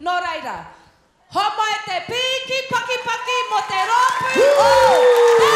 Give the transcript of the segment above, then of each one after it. No reira. Homo e te piki paki paki mo te rompu. Uh! Oh!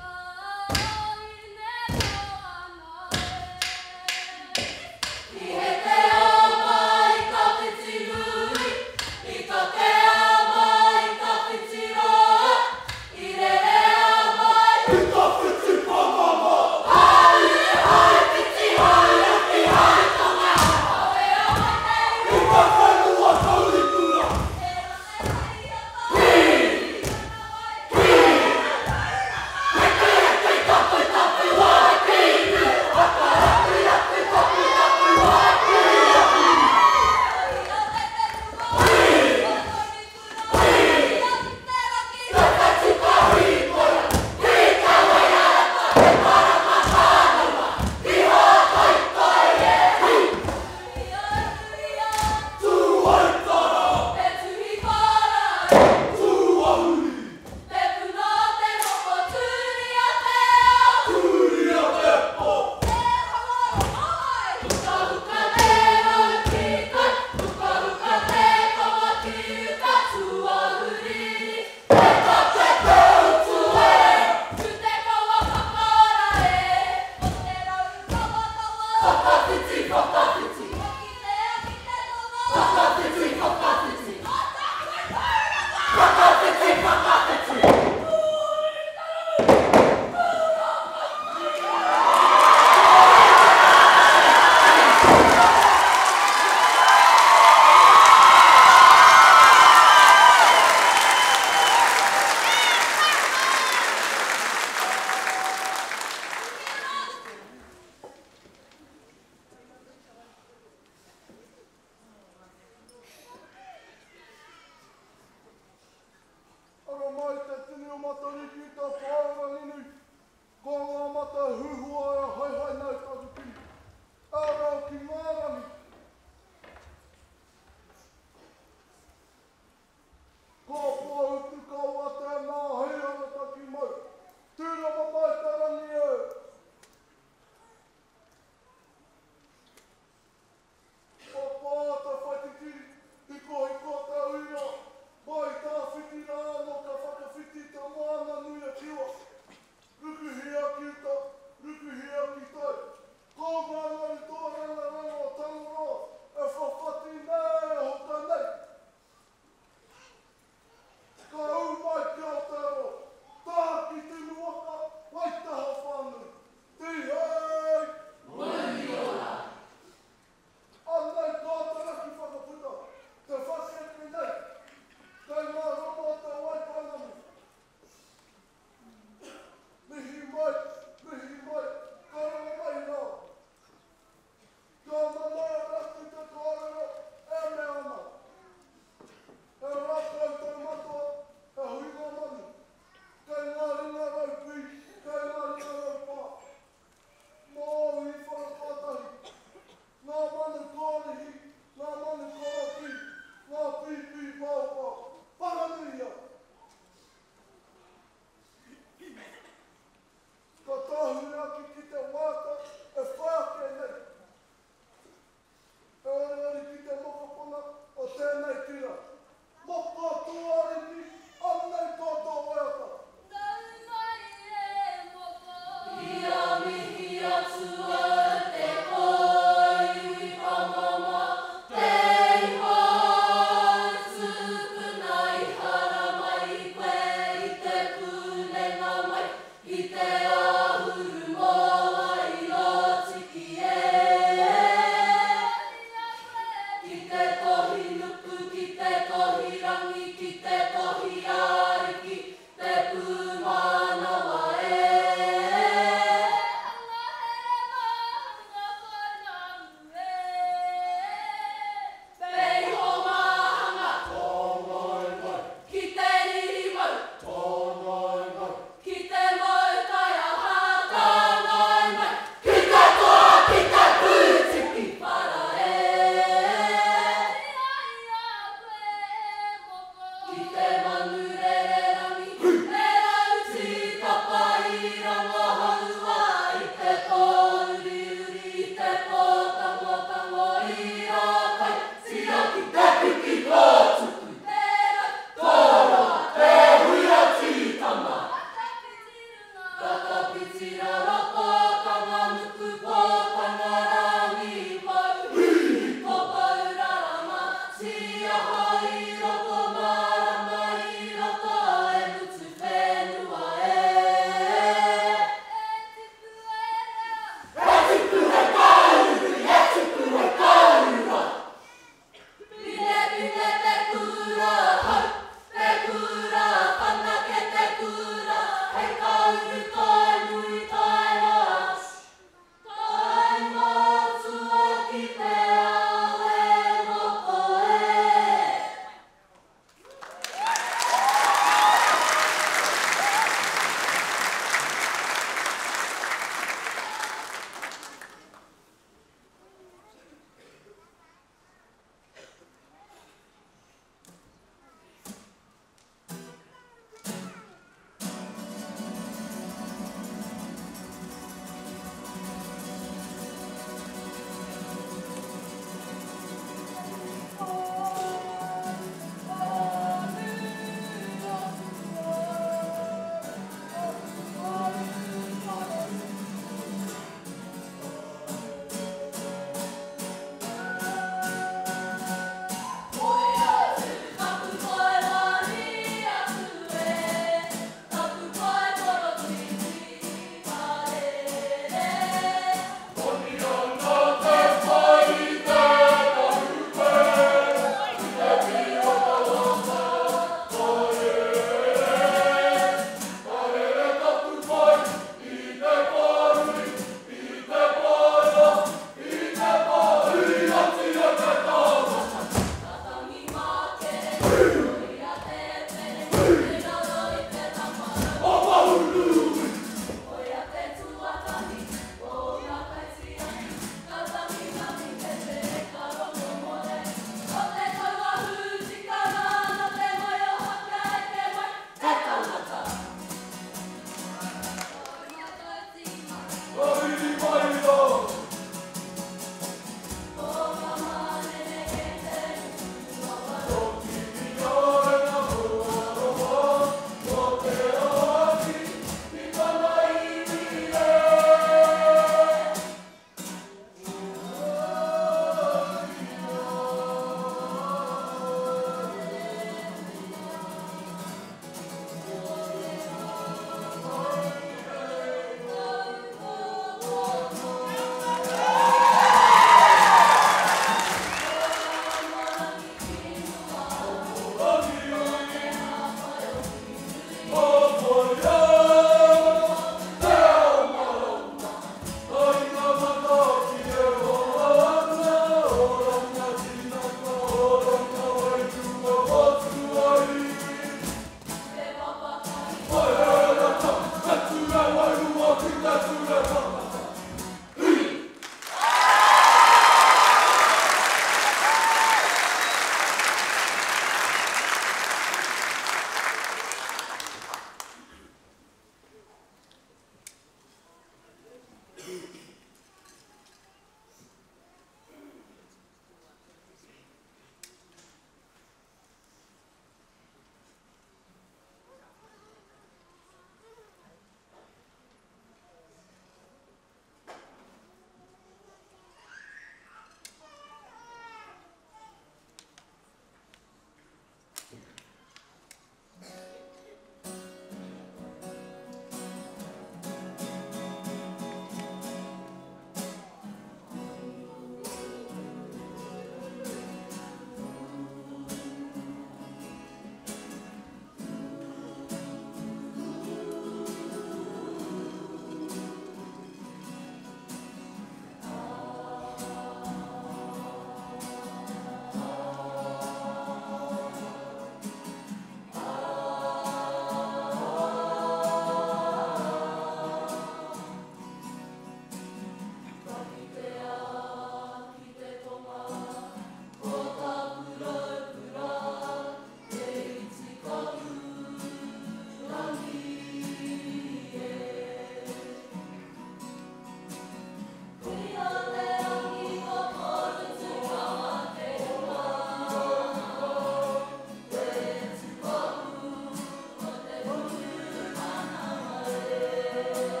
Thank you.